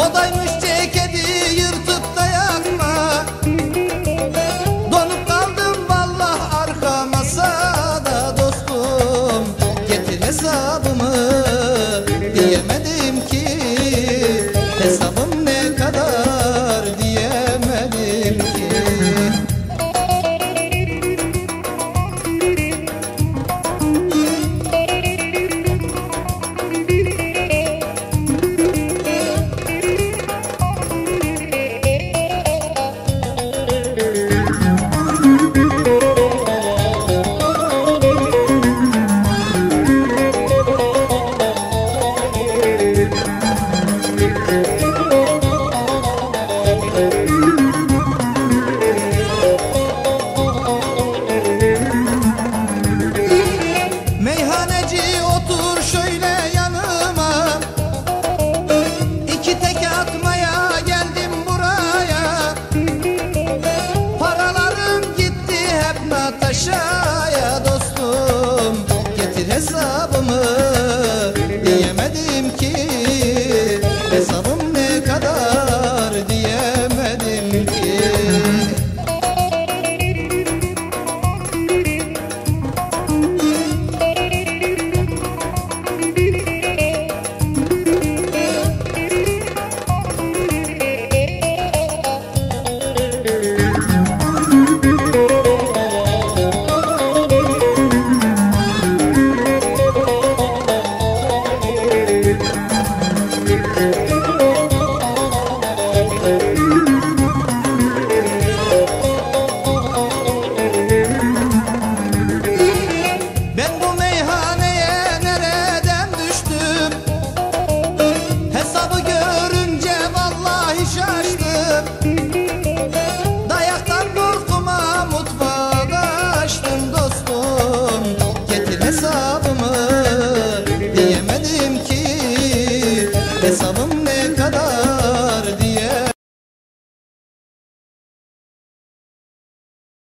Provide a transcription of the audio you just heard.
Modaymış ceketi yırtıp da yakma Donup kaldım vallah arka masada dostum. Getir hesabımı. dünyaya dostum. Getir hesabımı.